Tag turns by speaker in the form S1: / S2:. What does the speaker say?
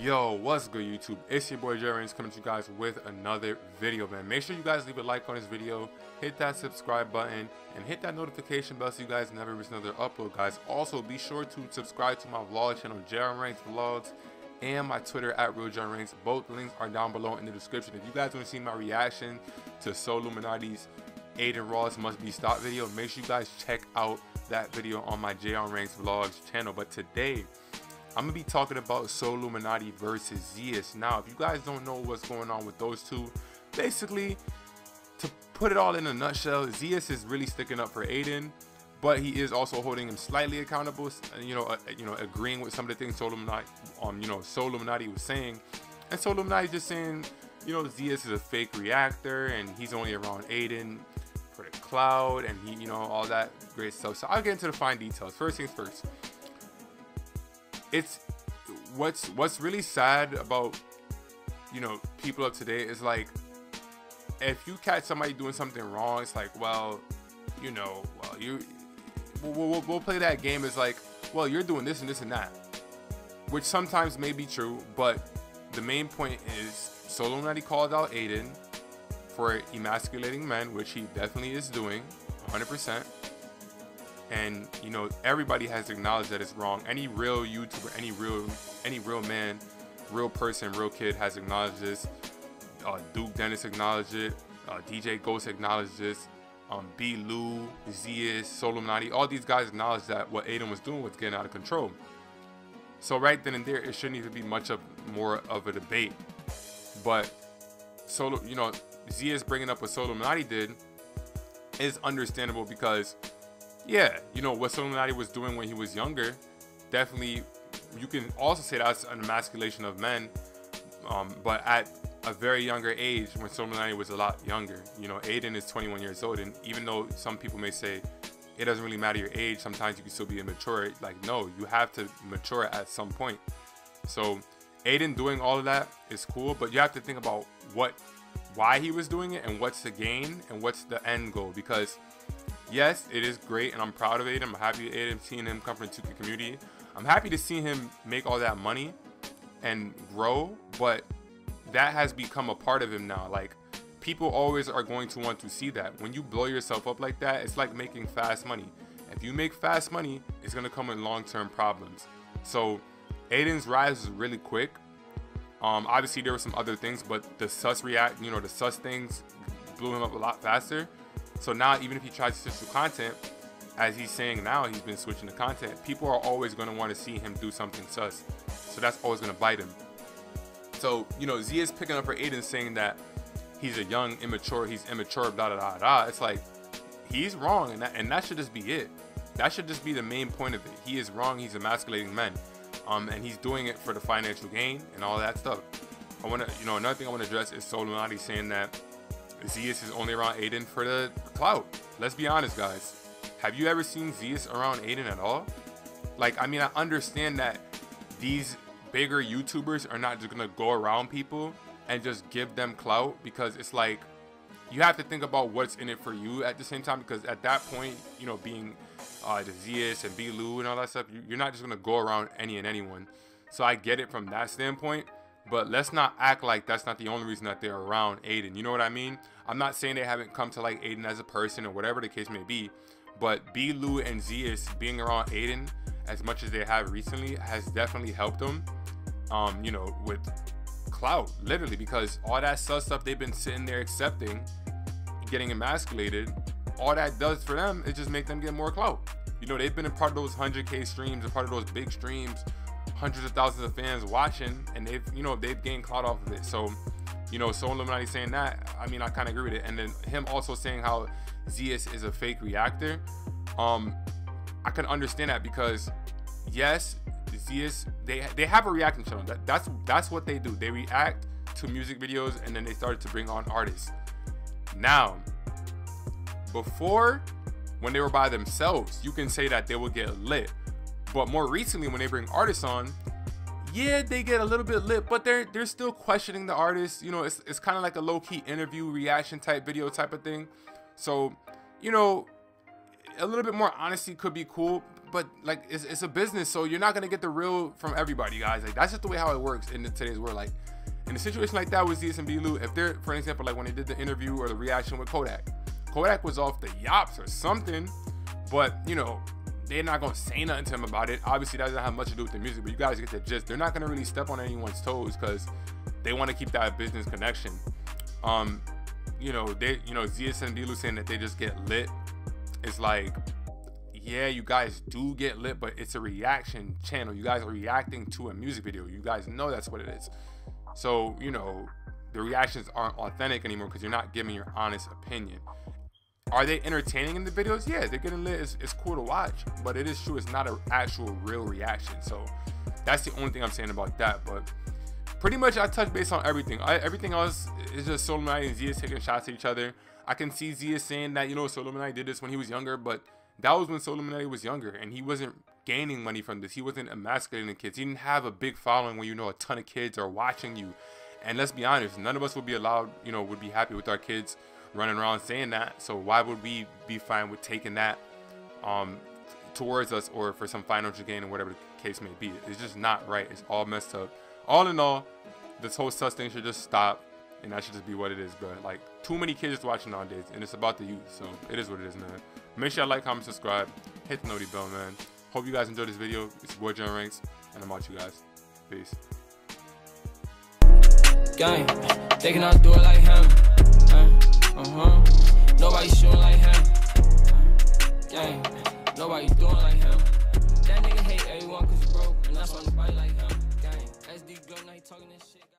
S1: Yo, what's good YouTube? It's your boy Jerry coming to you guys with another video, man. Make sure you guys leave a like on this video, hit that subscribe button, and hit that notification bell so you guys never miss another upload, guys. Also, be sure to subscribe to my vlog channel, JR Ranks Vlogs, and my Twitter at Real John Ranks. Both links are down below in the description. If you guys want to see my reaction to Illuminati's Adin Ross Must Be Stopped video, make sure you guys check out that video on my JR Ranks Vlogs channel. But today, I'm gonna be talking about Solluminati versus Zias. Now, if you guys don't know what's going on with those two, basically, to put it all in a nutshell, Zias is really sticking up for Adin, but he is also holding him slightly accountable. You know, uh, you know, agreeing with some of the things Solluminati, um, you know, Solluminati was saying, and Solluminati just saying, you know, Zias is a fake reactor and he's only around Adin for the cloud and he, you know, all that great stuff. So I'll get into the fine details. First things first it's what's what's really sad about you know people of today is like if you catch somebody doing something wrong it's like well you know well you we'll, we'll, we'll play that game as like well you're doing this and this and that which sometimes may be true but the main point is Illuminati called out Aiden for emasculating men which he definitely is doing 100% and you know everybody has acknowledged that it's wrong any real youtuber any real any real man real person real kid has acknowledged this uh, duke dennis acknowledged it uh, dj ghost acknowledged this um, B. Lou, Zias, Illuminati, all these guys acknowledged that what adin was doing was getting out of control. So right then and there, it shouldn't even be much of more of a debate. But Solo, you know, Zias bringing up what Illuminati did is understandable because yeah, you know what Illuminati was doing when he was younger, definitely you can also say that's an emasculation of men, um, but at a very younger age when Illuminati was a lot younger. You know, Adin is 21 years old, and even though some people may say it doesn't really matter your age, sometimes you can still be immature. Like, no, you have to mature at some point. So, Adin doing all of that is cool, but you have to think about what, why he was doing it, and what's the gain, and what's the end goal, because yes, it is great, and I'm proud of Adin. I'm happy Adin seeing him come from the 2K community. I'm happy to see him make all that money and grow, but that has become a part of him now. Like people always are going to want to see that. When you blow yourself up like that, it's like making fast money. If you make fast money, it's gonna come with long-term problems. So Adin's rise was really quick. Um, obviously there were some other things, but the sus react, you know, the sus things blew him up a lot faster. So now, even if he tries to switch to content, as he's saying now, he's been switching to content. People are always going to want to see him do something sus. So that's always going to bite him. So, you know, Z is picking up for Adin saying that he's a young, immature, he's immature, blah, blah, blah, blah. It's like, he's wrong, and that, and that should just be it. That should just be the main point of it. He is wrong, he's emasculating men. Um, and he's doing it for the financial gain and all that stuff. I want to, you know, another thing I want to address is Illuminati saying that Zias is only around Adin for the clout. Let's be honest, guys. Have you ever seen Zias around Adin at all? Like, I mean, I understand that these bigger YouTubers are not just gonna go around people and just give them clout because it's like you have to think about what's in it for you at the same time because at that point, you know, being uh, the Zias and B. Lou and all that stuff, you're not just gonna go around any and anyone. So I get it from that standpoint. But let's not act like that's not the only reason that they're around Adin. You know what I mean? I'm not saying they haven't come to like Adin as a person or whatever the case may be. But B. Lou and Zias being around Adin as much as they have recently has definitely helped them. Um, you know, with clout, literally, because all that stuff they've been sitting there accepting, getting emasculated, all that does for them is just make them get more clout. You know, they've been a part of those 100k streams, a part of those big streams hundreds of thousands of fans watching, and they've you know they've gained clout off of it. So, you know, Solluminati saying that, I mean, I kind of agree with it. And then him also saying how Zias is a fake reactor. Um, I can understand that because yes, Zias they they have a reaction channel. That, that's that's what they do. They react to music videos and then they started to bring on artists. Now, before when they were by themselves, you can say that they would get lit. But more recently, when they bring artists on, yeah, they get a little bit lit, but they're they're still questioning the artist. You know, it's it's kind of like a low key interview reaction type video type of thing. So, you know, a little bit more honesty could be cool. but like it's, it's a business, so you're not gonna get the real from everybody, guys. Like that's just the way how it works in today's world. Like in a situation like that with Zias and B-Lou, if they're, for example, like when they did the interview or the reaction with Kodak, Kodak was off the yops or something, but you know, they're not gonna say nothing to him about it. Obviously, that doesn't have much to do with the music, but you guys get the gist. They're not gonna really step on anyone's toes because they want to keep that business connection. Um, you know, they, you know, Zias and B-Lou saying that they just get lit. It's like, yeah, you guys do get lit, but it's a reaction channel. You guys are reacting to a music video. You guys know that's what it is. So, you know, the reactions aren't authentic anymore because you're not giving your honest opinion. Are they entertaining in the videos? Yeah, they're getting lit. It's, it's cool to watch, but it is true. It's not an actual real reaction. So that's the only thing I'm saying about that. But pretty much I touch base on everything. I, everything else is just Solluminati and Zia taking shots at each other. I can see Zia saying that, you know, Solluminati did this when he was younger, but that was when Solluminati was younger and he wasn't gaining money from this. He wasn't emasculating the kids. He didn't have a big following where you know a ton of kids are watching you. And let's be honest, none of us would be allowed, you know, would be happy with our kids running around saying that. So why would we be fine with taking that um, towards us or for some financial gain or whatever the case may be? It's just not right. It's all messed up. All in all, this whole sus thing should just stop and that should just be what it is, bro. Like too many kids watching nowadays, and it's about the youth, so it is what it is, man. Make sure you like, comment, subscribe, hit the noti bell, man. Hope you guys enjoyed this video. It's your boy John Ranks, and I'm out, you guys. Peace. Gang, they cannot do it like him. Uh huh. Nobody shooting like him. Gang, nobody doing like him. That nigga hate everyone cause he broke, and that's why nobody like him. Gang, SD Gun, now he talking this shit.